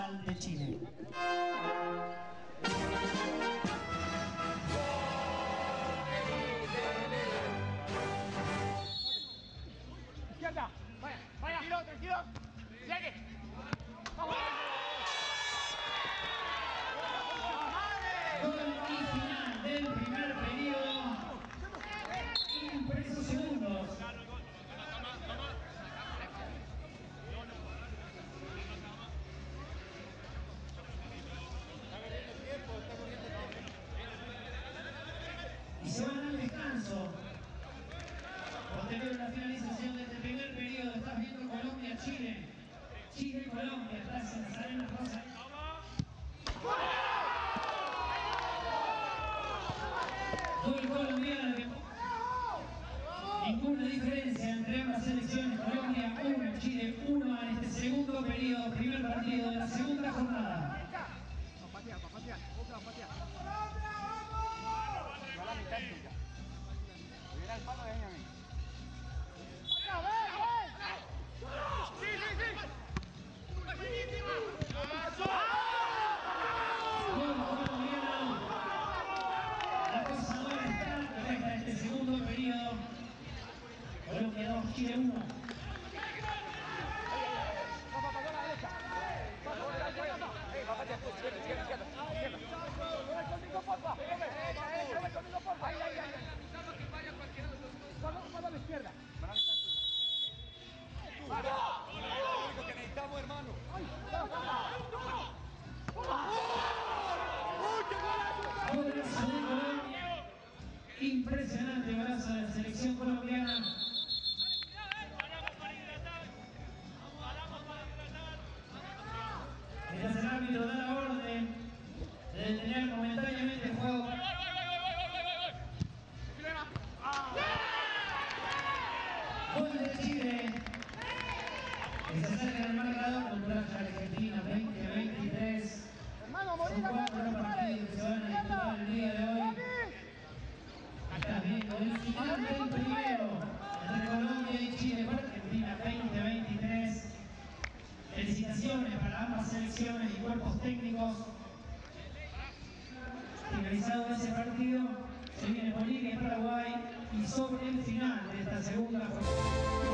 Nacional de Chile. Sigue. Vamos. Gol y final del primer periodo. Impresos segundos. Y se van al descanso. Posterior a la finalización de este primer periodo, estás viendo Colombia-Chile. Chile-Colombia, estás en las arenas rosas. Gol colombiano. Ninguna diferencia entre ambas selecciones. Colombia 1, Chile 1 en este segundo periodo, primer partido de la segunda jornada. El palo de Benjamin. ¡Otra vez! ¡Sí, sí, sí! ¡Buenísima! Este segundo periodo. Colombia 2, Chile 1. Impresionante golazo de la selección colombiana. Mientras el árbitro da la orden de detener momentáneamente el juego. Gol de Chile. Que se acerca al marcador contra la Argentina 2023. Hermano, Son morir cuatro los partidos que se van a disputar el día de hoy. Estás viendo el final del primero entre Colombia y Chile por Argentina 2023. Para ambas selecciones y cuerpos técnicos. Finalizado ese partido, se viene Bolivia y Paraguay y sobre el final de esta segunda jornada.